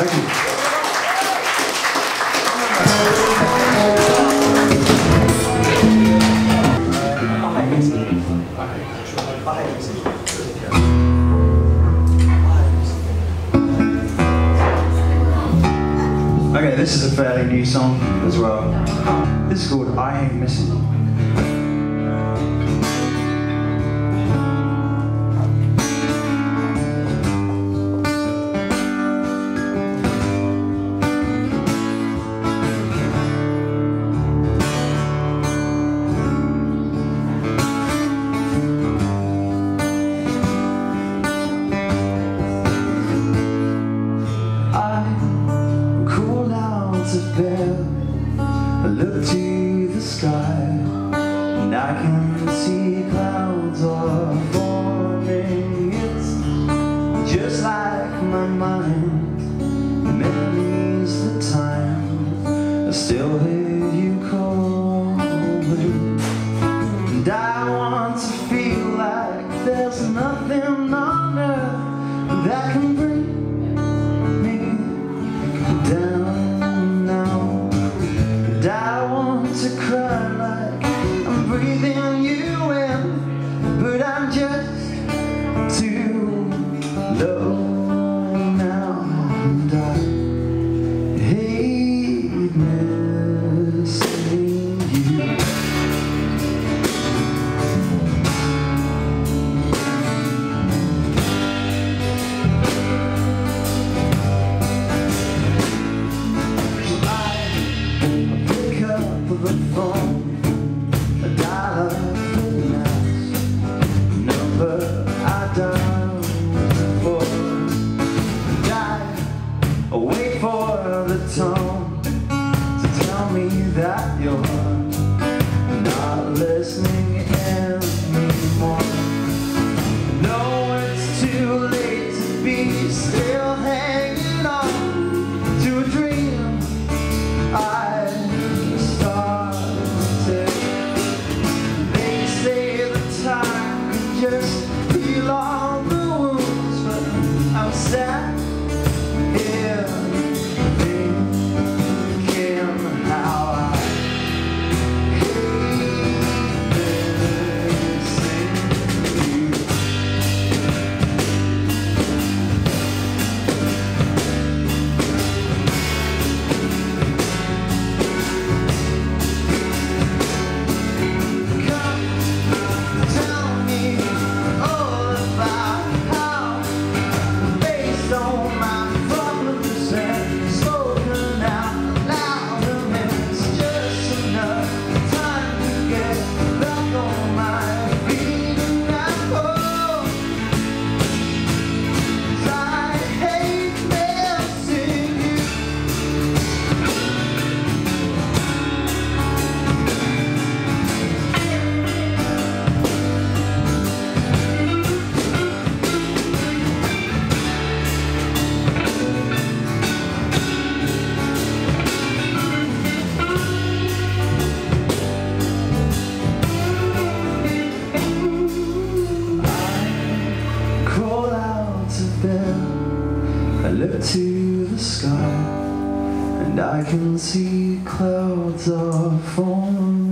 Thank you. Okay, this is a fairly new song as well. This is called I Hate Missing I look to the sky. i wait for the tone To tell me that you're Not listening anymore it's too late to be still. I look to the sky and I can see clouds are forming.